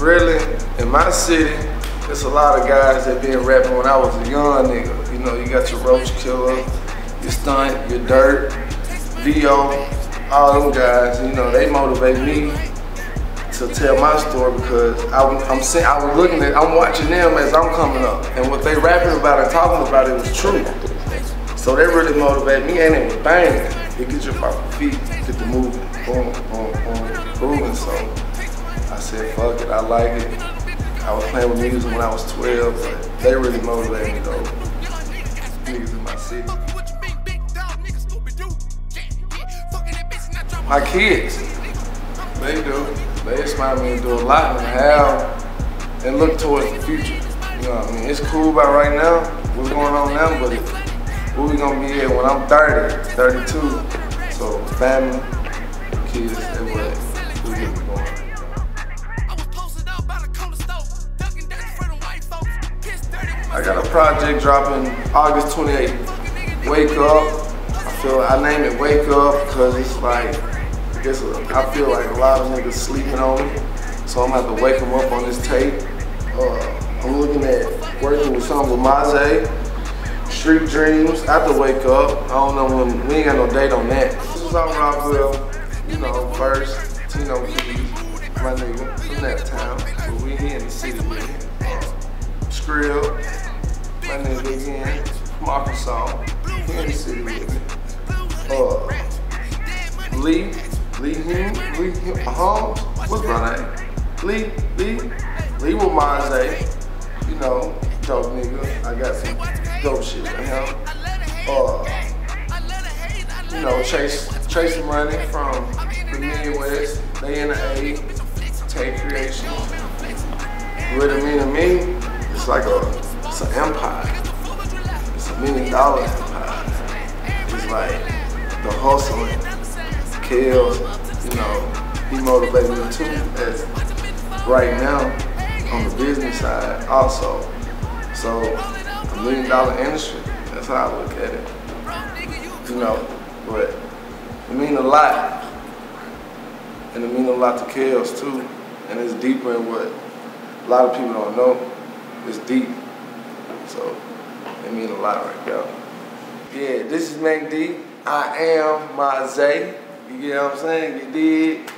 really, in my city, there's a lot of guys that been rapping when I was a young nigga. You know, you got your Roach Killer, your Stunt, your Dirt, VO, all them guys. You know, they motivate me to tell my story because I, am saying I was looking at, I'm watching them as I'm coming up, and what they rapping about and talking about it was true. So they really motivate me, and it was banging. It gets you off your feet, get the moving, boom, boom, boom, grooving. So I said, fuck it, I like it. I was playing with music when I was 12, but they really motivated me though. Niggas in my city. My kids, they do. They inspire me to do a lot and have and look towards the future. You know what I mean? It's cool about right now, what's going on now, but where we gonna be at when I'm 30, 32. So family, kids, what we get going. I got a project dropping August 28th. Wake up. I feel I name it Wake Up because it's like I guess I feel like a lot of niggas sleeping on me, so I'm gonna have to wake them up on this tape. Uh, I'm looking at working with something with Maüze. Street Dreams, I have to wake up. I don't know when, we ain't got no date on that. This is out Rockville, you know, first, Tino P, my nigga, from that town. But we here in the city him. Uh, Skrill, my nigga again, from Arkansas, in the city with me. Uh, Lee, Lee Hume, Lee Hume, what's my name? Lee, Lee, Lee with Maüze, you know, dope nigga. I got some dope shit with him. Uh, you know, chase chasing money from the Midwest. They in the A, Take Creation. Mean to me, it's like a, it's an empire. Million dollar empire. It's like the hustling, kills, you know, he motivated me too as right now on the business side also. So a million dollar industry, that's how I look at it. You know, but it means a lot. And it means a lot to Kels too. And it's deeper in what a lot of people don't know. It's deep. So it mean a lot right there. Yeah, this is Mac Dee. I am Maüze. You get what I'm saying? You did.